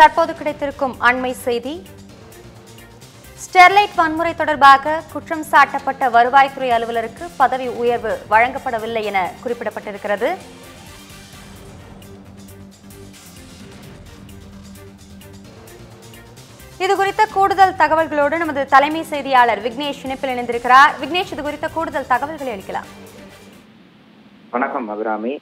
தற்போது கிடைத்திருக்கும் அண்மை செய்தி. ஸ்டெர்லைட் வன்முறை தொடர்பாக குற்றம் சாட்டப்பட்ட வருவாய்த்துறை அலுவலருக்கு பதவி உயர்வு வழங்கப்படவில்லை என குறிப்பிடப்பட்டிருக்கிறது. இது குறித்த கூடுதல் தகவல்களோடு நமது தலைமை செய்தியாளர் விக்னேஷ் இணைப்பில் இணைந்திருக்கிறார். விக்னேஷ் இது குறித்த கூடுதல் தகவல்களை அளிக்கலாம். வணக்கம் அபிராமி.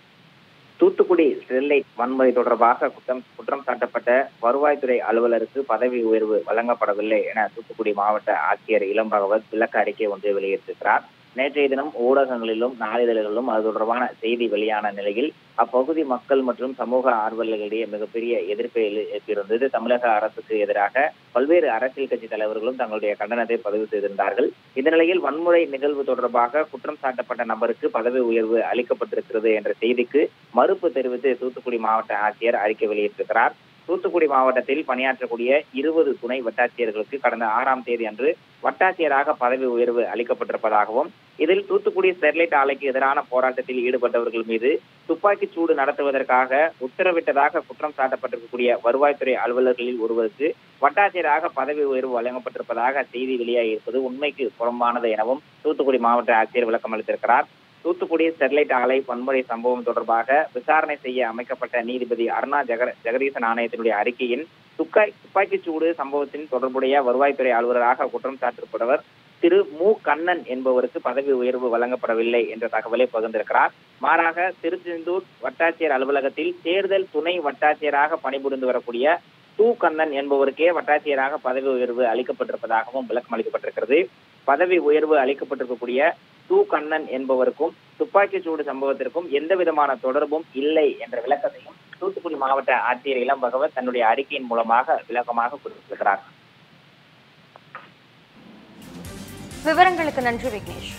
தூத்துக்குடி ஸ்டெர்லைட் வன்முறை தொடர்பாக குற்றம் குற்றம் சாட்டப்பட்ட வருவாய்த்துறை அலுவலருக்கு பதவி உயர்வு வழங்கப்படவில்லை என தூத்துக்குடி மாவட்ட ஆட்சியர் இளம்பகவத் விளக்க அறிக்கை ஒன்றை வெளியிட்டிருக்கிறார். நேற்றைய தினம் ஊடகங்களிலும் நாளிதழ்களிலும் அது தொடர்பான செய்தி வெளியான நிலையில் அப்பகுதி மக்கள் மற்றும் சமூக ஆர்வலர்களிடையே மிகப்பெரிய எதிர்ப்பை எழுப்பியிருந்தது தமிழக அரசுக்கு எதிராக பல்வேறு அரசியல் கட்சி தலைவர்களும் தங்களுடைய கண்டனத்தை பதிவு செய்திருந்தார்கள். இந்த நிலையில் வன்முறை நிகழ்வு தொடர்பாக குற்றம் சாட்டப்பட்ட நபருக்கு பதவி உயர்வு அளிக்கப்பட்டிருக்கிறது என்ற செய்திக்கு மறுப்பு தெரிவித்து தூத்துக்குடி மாவட்ட ஆட்சியர் அறிக்கை வெளியிட்டிருக்கிறார். தூத்துக்குடி மாவட்டத்தில் பணியாற்றக்கூடிய இருபது துணை வட்டாட்சியர்களுக்கு கடந்த ஆறாம் தேதி அன்று வட்டாட்சியராக பதவி உயர்வு அளிக்கப்பட்டிருப்பதாகவும் இதில் தூத்துக்குடி ஸ்டெர்லைட் ஆலைக்கு எதிரான போராட்டத்தில் ஈடுபட்டவர்கள் மீது துப்பாக்கிச் சூடு நடத்துவதற்காக உத்தரவிட்டதாக குற்றம் சாட்டப்பட்டிருக்கக்கூடிய வருவாய்த்துறை அலுவலர்களில் ஒருவருக்கு வட்டாட்சியராக பதவி உயர்வு வழங்கப்பட்டிருப்பதாக செய்தி வெளியாகியிருப்பது உண்மைக்கு புறம்பானது எனவும் தூத்துக்குடி மாவட்ட ஆட்சியர் விளக்கம் அளித்திருக்கிறார். தூத்துக்குடி ஸ்டெர்லைட் ஆலை வன்முறை சம்பவம் தொடர்பாக விசாரணை செய்ய அமைக்கப்பட்ட நீதிபதி அருணா ஜெக ஜெகதீசன் ஆணையத்தினுடைய அறிக்கையின் துப்பாக்கி துப்பாக்கிச் சூடு சம்பவத்தின் தொடர்புடைய வருவாய்த்துறை அலுவலராக குற்றம் சாட்டப்பட்டவர் திரு மு. கண்ணன் என்பவருக்கு பதவி உயர்வு வழங்கப்படவில்லை என்ற தகவலை பகிர்ந்திருக்கிறார். மாறாக திருச்செந்தூர் வட்டாட்சியர் அலுவலகத்தில் தேர்தல் துணை வட்டாட்சியராக பணிபுரிந்து வரக்கூடிய து கண்ணன் என்பவருக்கே வட்டாட்சியராக பதவி உயர்வு அளிக்கப்பட்டிருப்பதாகவும் விளக்கம் அளிக்கப்பட்டிருக்கிறது. பதவி உயர்வு அளிக்கப்பட்டிருக்கக்கூடிய து கண்ணன் என்பவருக்கும் துப்பாக்கிச் சூடு சம்பவத்திற்கும் எந்த விதமான தொடர்பும் இல்லை என்ற விளக்கத்தையும் தூத்துக்குடி மாவட்ட ஆட்சியர் இளம் பகவத் தன்னுடைய அறிக்கையின் மூலமாக விளக்கமாக குறிப்பிட்டிருக்கிறார் விவரங்களுக்கு நன்றி விக்னேஷ்.